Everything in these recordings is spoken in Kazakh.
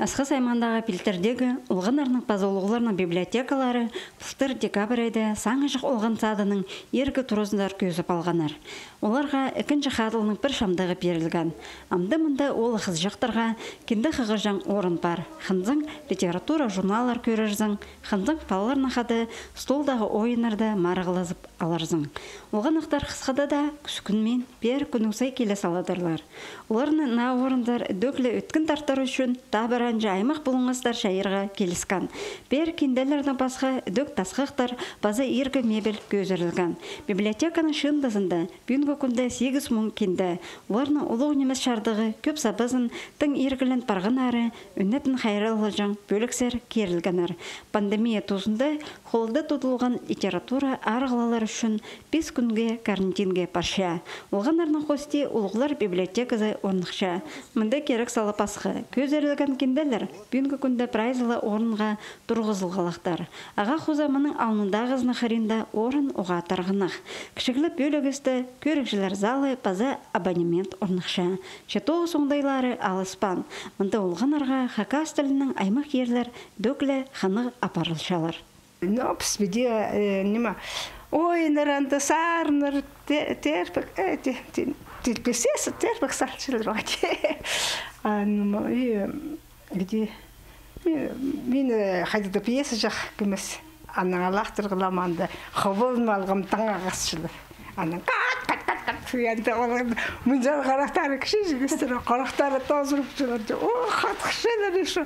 Асқы саймандағы пилтердегі ұлғын арның пазолуғыларының библиотекалары пұлтыр декабрь айда саңы жық олған садының ергі тұрызындар көзіп алғанар. Оларға екінші қадылының бір шамдағы берілген. Амды мұнда ол қыз жақтарға кенді қығыжан орын бар. Хынзың литература журналар көрірзің, хынзың палалар нақады столдағы ойынарды марығылызып аларзың. Оған ықтар қысқада да күскінмен бер күнусай келе саладырлар. Оларны на орындар дөклі өткін тартар үшін табыранжы аймақ бұлыңыздар шайырға келіскен. Бер кенделердің басқа дөк тасқықтар база ергі мебел көзірілген. Библиотеканың шындызында бүгінгі күнде 8 мың кенді. Оларны ұлы немес шардығы көп сабызын тың ергілін парғын ары үннетін хайралы жаң бөліксер керілгенір. Пандемия тұзында қолды тұтылған литература арғылалар үшін 5 күнге карантинге парша. Олған арның қости ұлғылар библиотеказы орнықша. Мында керек салы пасқы. Көз әрілген кенделер бүгінгі күнде прайзылы орынға тұрғызылғалақтар. Аға хузамының алнындағызны орын оға тарғынақ. Кішігілі бөлігісті көрікшілер залы паза абонемент орнықша. Шетоғы соңдайлары алыспан. Мында олған арға хакас тілінің аймақ ерлер дөклі ханық апарылшалар. Сарныр, терпік, терпік где? Мен хайдада пьеса жақ кемес аның алақтырғыламанды хоболын алғым таңа қасшылы аның кат кат кат кат енді олар мұнжар қарақтары кіші жігістер қарақтары тозырып жүрді. О қатқышылар еще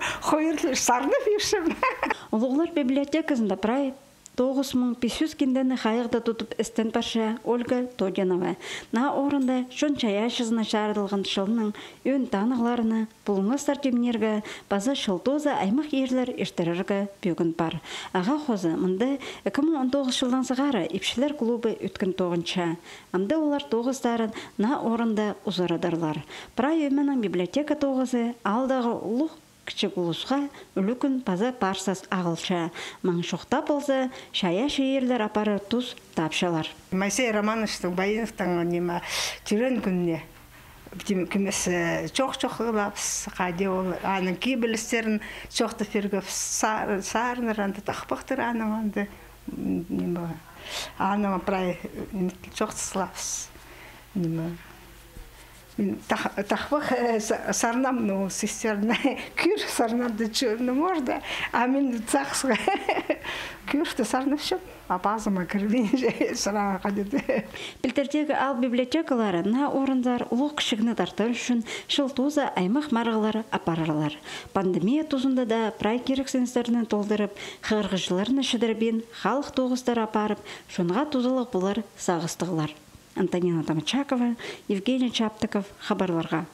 сарнып ешім Улуғлар библиотекасында прай 9500 кендені хайығда тұтып істен парша Ольга Тодянова. На орында шон чаяшызына шарылған шылының өн танығларыны бұлыңы стартемнергі база шылтоза аймақ ерлер ештеріргі бөгін бар. Аға қозы мұнда 2019 жылдан сығары епшілер клубы өткен тоғынша. Амда олар тоғыздарын на орында ұзырадарлар. Прай өменің библиотека тоғызы алдағы ұлық кичик улусга үлүкүн паза парсас агылча маңшукта болса шая шейерлер апары туз тапшалар. Майсей романовичтің байыновтың нема тирен күніне күмес чоқ чоқ лапс қаде ол аның кейбілістерін чоқты фергіп сарныр анды тақпақтыр аның анды нема аның прай чоқты слапс нема тахвах сарнам ну сестерна кюр сарнамды чөрні морда а мен цахсга кюрті сарнап шөп апазыма кірбейін сыраға қадеді Пілтердегі ал библиотекалары на орындар ұлы кішігіні тартар үшін шылтуза аймақ марғылары апаралар. Пандемия тұзында да прай керексеністерін толдырып, қырғышыларын шыдырбен халық тоғыстар апарып, шонға тузылық бұлар сағыстығылар. Антонина Тамчакова, Евгений Чаптыков, хабарларға.